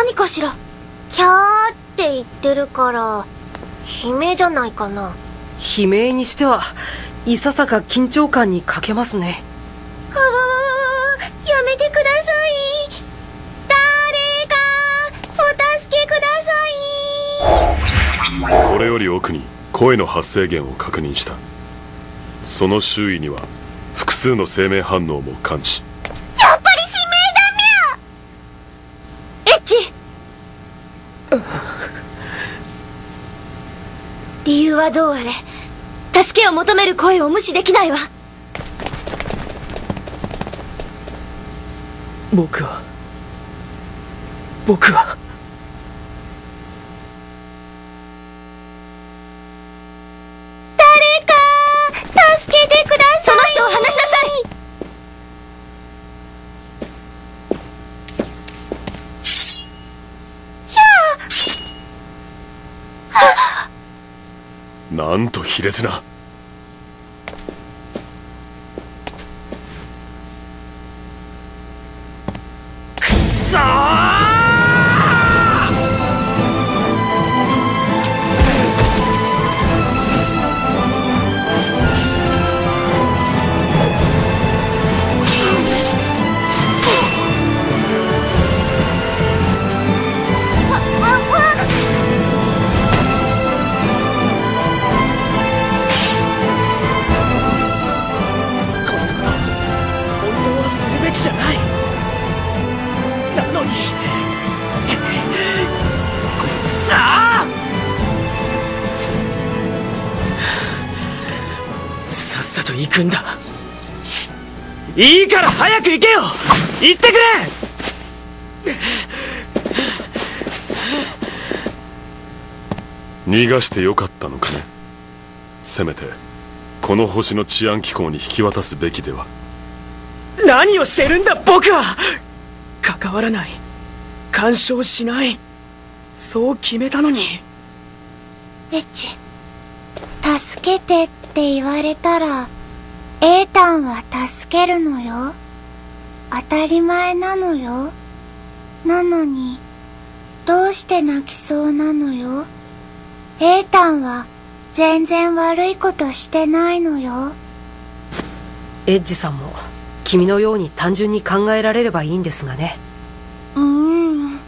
何かしら。キャーって言ってるから悲鳴じゃないかな。悲鳴にしてはいささか緊張感に欠けますね。あわわわわやめてください。誰かお助けください。これより奥に声の発生源を確認した。その周囲には複数の生命反応も感知やっぱり悲鳴だみゃエッチ理由はどうあれ助けを求める声を無視できないわ。僕は僕は誰か助けてくださいその人を離しなさいなんと卑劣な。さっさと行くんだ。いいから早く行けよ。行ってくれ。逃がしてよかったのかね。せめてこの星の治安機構に引き渡すべきでは。何をしてるんだ僕は。関わらない。干渉しない。そう決めたのに。エッチ。助けてって言われたらエータンは助けるのよ。当たり前なのよ。なのにどうして泣きそうなのよ。エータンは全然悪いことしてないのよ。エッジさんも君のように単純に考えられればいいんですがね。うーん。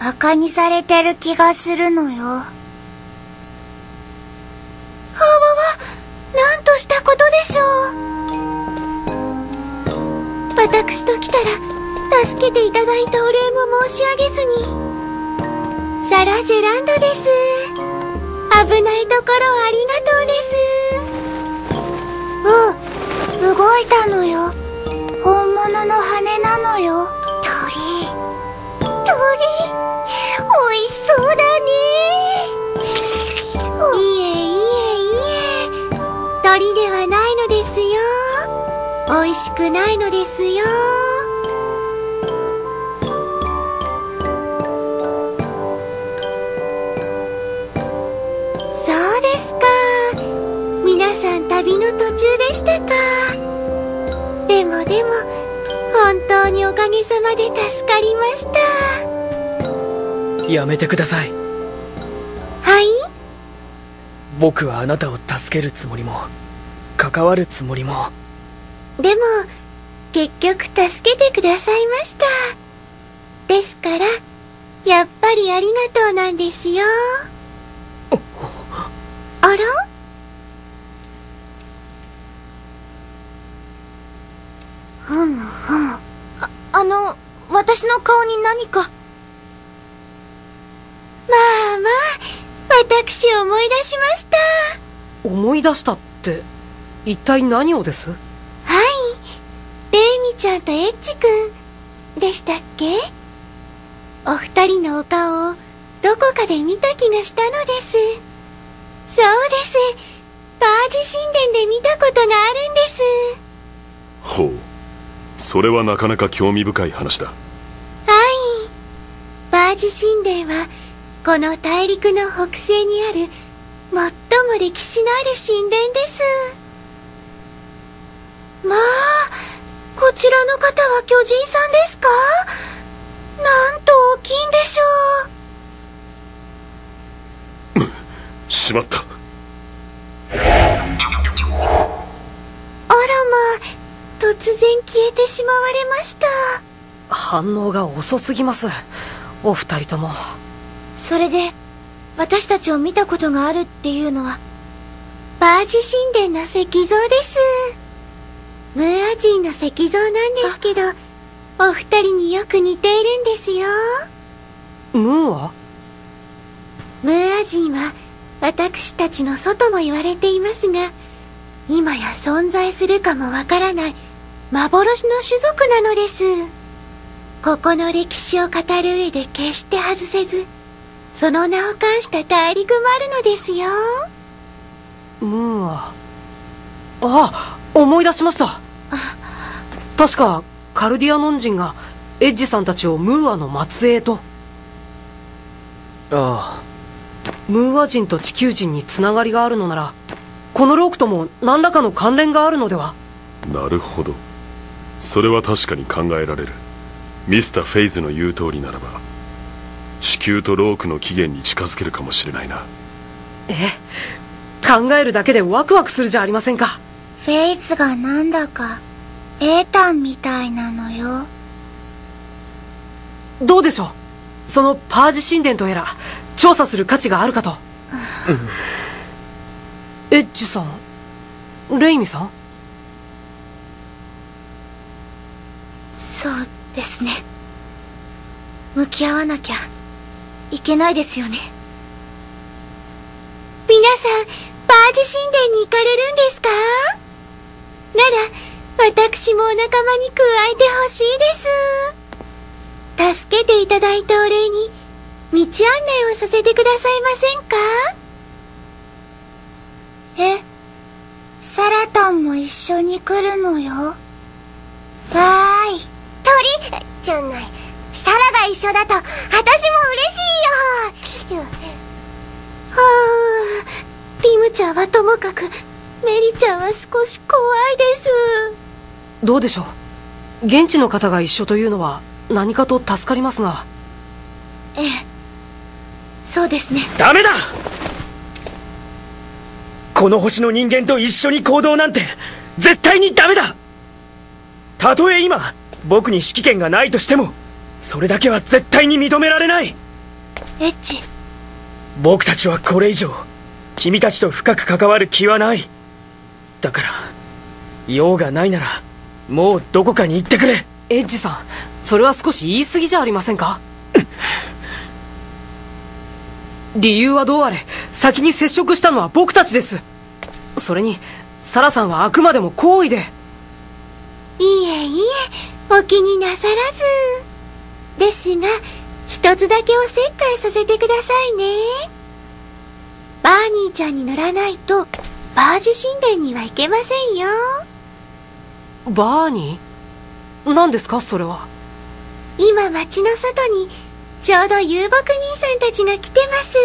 馬鹿にされてる気がするのよ私と来たら助けていただいたお礼も申し上げずに。サラ・ジェランドです。危ないところをありがとうです。うん動いたのよ。本物の羽なのよ。鳥。鳥。おいしそうだしくないのですよ。そうですか。皆さん旅の途中でしたか。でもでも本当におかげさまで助かりました。やめてください。はい？僕はあなたを助けるつもりも関わるつもりもでも結局助けてくださいました。ですからやっぱりありがとうなんですよ。あら？ふむふむ。ああの私の顔に何か？まあまあ私思い出しました。思い出したって一体何をです？ちゃんとエッチくんでしたっけ？お二人のお顔をどこかで見た気がしたのです。そうです。バージ神殿で見たことがあるんです。ほうそれはなかなか興味深い話だはい。バージ神殿は、この大陸の北西にある、最も歴史のある神殿です。まあ、こちらの方は巨人さんですか？なんと大きいんでしょう。しまった。あらま突然消えてしまわれました。反応が遅すぎます。お二人とも。それで私たちを見たことがあるっていうのはバージ神殿の石像ですムーア人の石像なんですけどお二人によく似ているんですよ。ムーア？ムーア人は私たちの祖とも言われていますが今や存在するかもわからない幻の種族なのです。ここの歴史を語る上で決して外せずその名を冠した大陸もあるのですよ。ムーア。あ思い出しました。確かカルディアノン人がエッジさんたちをムーアの末裔と。ああ。ムーア人と地球人につながりがあるのならこのロークとも何らかの関連があるのでは？なるほど。それは確かに考えられる。ミスター・フェイズの言う通りならば地球とロークの起源に近づけるかもしれないな。え。考えるだけでワクワクするじゃありませんかフェイズがなんだかエータンみたいなのよ。どうでしょう？そのパージ神殿とやら調査する価値があるかと、エッジさんレイミさん？そうですね。向き合わなきゃいけないですよね。皆さんバージ神殿に行かれるんですか？なら私もお仲間に加えてほしいです。助けていただいたお礼に道案内をさせてくださいませんか？えサラタンも一緒に来るのよ。わーい。鳥？じゃない。サラが一緒だと私も嬉しいよ。はあ。リムちゃんはともかくメリちゃんは少し怖いです。どうでしょう？現地の方が一緒というのは何かと助かりますが。ええ。そうですね。ダメだ！この星の人間と一緒に行動なんて絶対にダメだ！たとえ今僕に指揮権がないとしてもそれだけは絶対に認められない！エッチ。僕たちはこれ以上君たちと深く関わる気はないだから用がないならもうどこかに行ってくれ。エッジさんそれは少し言い過ぎじゃありませんか？理由はどうあれ先に接触したのは僕たちです。それにサラさんはあくまでも好意で。いいえいいえお気になさらず。ですが一つだけおせっかいさせてくださいね。バーニーちゃんに乗らないとバージ神殿には行けませんよ。バーニー何ですかそれは？今町の外にちょうど遊牧兄さんたちが来てます。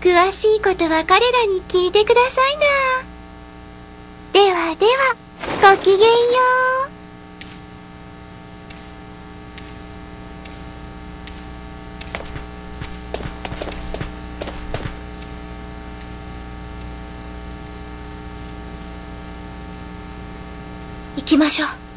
詳しいことは彼らに聞いてくださいな。ではではごきげんよう行きましょう。